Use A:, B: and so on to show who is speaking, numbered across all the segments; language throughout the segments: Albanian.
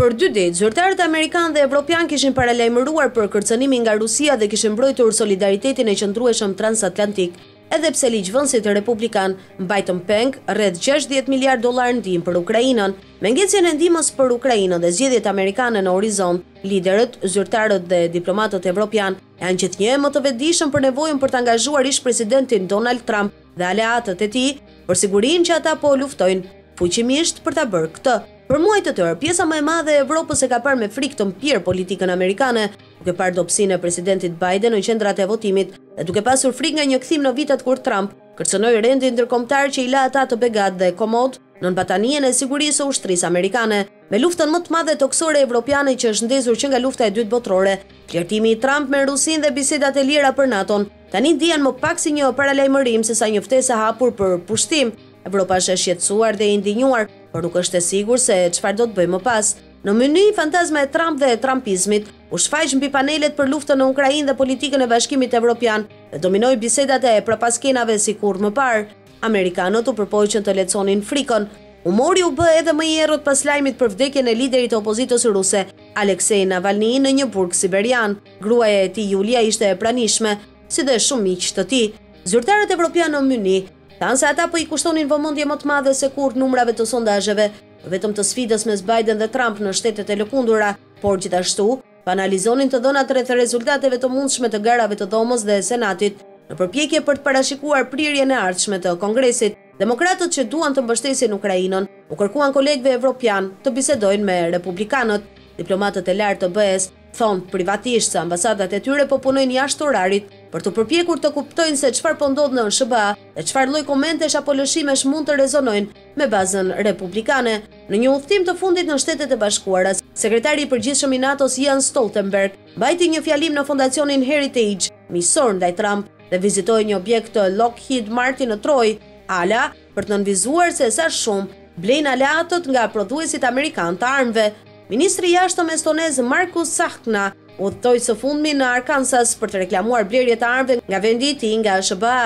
A: Për dy ditë, zyrtarët amerikanë dhe evropianë kishin paralajmëruar për kërcënimin nga Rusia dhe kishin mbrojtur solidaritetin e qëndrueshëm transatlantik, edhe pse ligjvënësit republikanë mbajtën peng rreth 60 miliardë dollarë ndihmë për Ukrainën. Me ngecjen e ndihmës për Ukrainën dhe zgjedhjet amerikane në horizont, liderët, zyrtarët dhe diplomatët evropianë Janë gjithnjë e më të vetëdijshëm për nevojën për të angazhuar ish-presidentin Donald Trump dhe aleatët e tij për sigurinë që ata po luftojnë fuqimisht për ta bërë këtë. Për muaj të tërë, pjesa më e madhe e Evropës e ka parë me frikë të mpirë politikën amerikane, duke parë dobësinë e Presidentit Biden në qendrat e votimit dhe duke pasur frikë nga një kthim në vitet kur Trump kërcënoi rendin ndërkombëtar që i la ata të begatë dhe komodë nën batanien e sigurisë së ushtrisë amerikane. Me luftën më të madhe tokësore evropiane që është ndezur që nga Lufta e Dytë Botërore, flirtimi i Trump me Rusinë dhe bisedat e lira për NATO-n, tani ndihen më pak si një paralajmërim sesa një ftesë e hapur për pushtim. Evropa është e shqetësuar dhe e indinjuar, por nuk është e sigurt se çfarë do të bëjë më pas. Në Mynih, fantazma e Trump dhe e trumpizmit u shfaq mbi panelet për luftën në Ukrainë dhe politikën e Bashkimit Evropian dhe dominoi bisedat e prapaskenave si kurrë më parë. Amerikanët u përpoqën të lehtësonin frikën. Humori u bë edhe më i errët pas lajmit për vdekjen e liderit të opozitës ruse, Alexei Navalny në një burg siberian. Gruaja e tij, Yulia ishte e pranishme, si dhe shumë miq të tij. Zyrtarët evropianë në Mynih thanë se ata po i kushtonin vëmendje më të madhe se kurrë numrave të sondazheve, vetëm të sfidës mes Biden dhe Trump në shtetet e lëkundura, por gjithashtu, të analizonin të dhënat rreth rezultateve të mundshme të garave të Dhomës dhe Senatit, në përpjekje për të parashikuar prirjen e ardhshme të Kongresit. Demokratët që duan të mbështesin Ukrainën, u kërkuan kolegëve evropianë të bisedojnë me republikanët. Diplomatët e lartë të BE-së thonë privatisht se ambasadat e tyre po punojnë jashtë orarit për t'u përpjekur të kuptojnë se çfarë po ndodh në SHBA dhe çfarë lloj komentesh apo lëshimesh mund të rezonojnë me bazën republikane. Në një udhëtim të fundit në Shtetet e Bashkuara, Sekretari i Përgjithshëm i NATO-s Jens Stoltenberg mbajti një fjalim në Fondacionin Heritage, miqësor ndaj Trump, dhe vizitoi një objekt të Lockheed Martin në Troy, Ala, për të nënvizuar se sa shumë blejnë aleatët nga prodhuesit amerikanë të armëve. Ministri i Jashtëm estonez Margus Tsahkna udhëtoi së fundmi në Arkansas për të reklamuar blerje të armëve nga vendi i tij nga SHBA.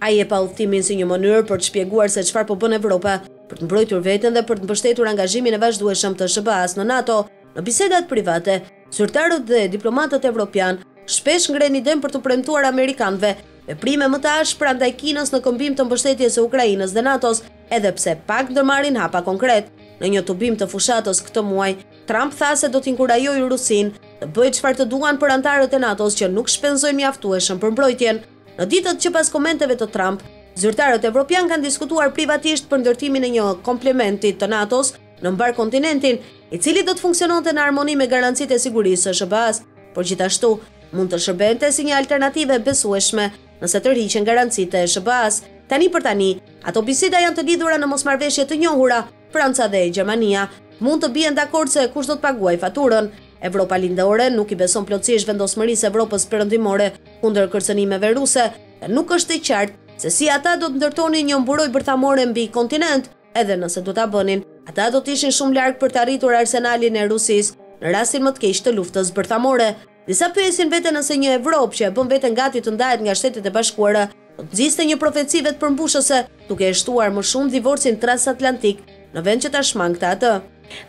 A: Ai e pa udhëtimin si një mënyrë për të shpjeguar se çfarë po bën Evropa për të mbrojtur veten dhe për të mbështetur angazhimin e vazhdueshëm të SHBA-së në NATO. Në bisedat private, zyrtarët dhe diplomatët evropianë shpesh ngrenë idenë për t'u premtuar amerikanëve veprime më të ashpra ndaj Kinës në këmbim të mbështetjes së Ukrainës dhe NATO-s, edhe pse pak ndërmarrin hapa konkretë. Në një tubim të fushatës këtë muaj, Trump tha se do ta inkurajojë Rusinë të bëjë çfarë të duan për anëtarët e NATO-s që nuk shpenzojnë mjaftueshëm për mbrojtjen. Në ditët që pas komenteve të Trump, zyrtarët evropianë kanë diskutuar privatisht për ndërtimin e një komplementi të NATO-s në mbarë kontinentin, i cili do të funksiononte në harmoni me garancitë e sigurisë së SHBA-së, por gjithashtu mund të shërbente si një alternativë e besueshme nëse tërhiqen garancitë e SHBA-së. Tani për tani, ato biseda janë të lidhura në mosmarrëveshje të njohura, Franca dhe Gjermania mund të bien dakord se kush do të paguajë faturën. Evropa Lindore nuk i beson plotësisht vendosmërisë së Evropës Perëndimore kundër kërcënimeve ruse dhe nuk është e qartë se si ata do të ndërtonin një mburojë bërthamore mbi kontinent. Edhe nëse do ta bënin, ata do të ishin shumë larg për të arritur arsenalin e Rusisë në rastin më të keq të luftës bërthamore. Disa pyesin veten nëse një Evropë që e bën veten gati të ndahet nga Shtetet e Bashkuara, do të nxiste një profeci vetëpërmbushëse, duke e shtuar më shumë divorcin transatlantik, në vend që ta shmangte atë.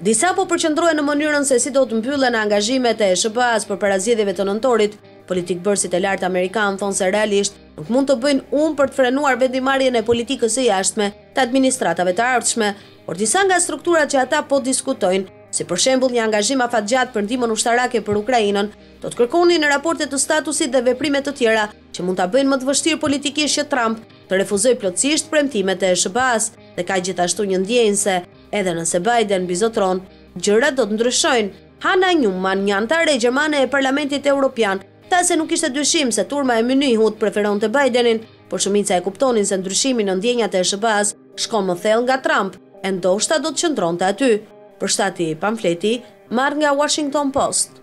A: Disa po përqendrohen në mënyrën se si do të mbyllen angazhimet e SHBA-së përpara zgjedhjeve të nëntorit. Politikëbërësit e lartë amerikanë thonë se realisht nuk mund të bëjnë shumë për të frenuar vendimmarrjen e politikës së jashtme të administratave të ardhshme, Por disa nga strukturat që ata po diskutojnë, si për shembull një angazhim afatgjatë për ndihmën ushtarake për Ukrainën, do të kërkonin raporte të statusit dhe veprime të tjera që mund ta bëjnë më të vështirë politikisht që Trump të refuzojë plotësisht premtimet e SHBA-së dhe ka gjithashtu një ndjenjë se edhe nëse Biden mbizotëron, gjërat do të ndryshojnë. Hannah Neumann, një anëtare gjermane e Parlamentit Europian, tha se nuk kishte dyshim se turma e Mynihut preferonte Bidenin, por shumica e kuptonin se ndryshimi në ndjenjat e SHBA-së Shkon më thellë nga Trump, e ndoshta do të qëndronte aty, përshtati Pamfleti, marrë nga Washington Post.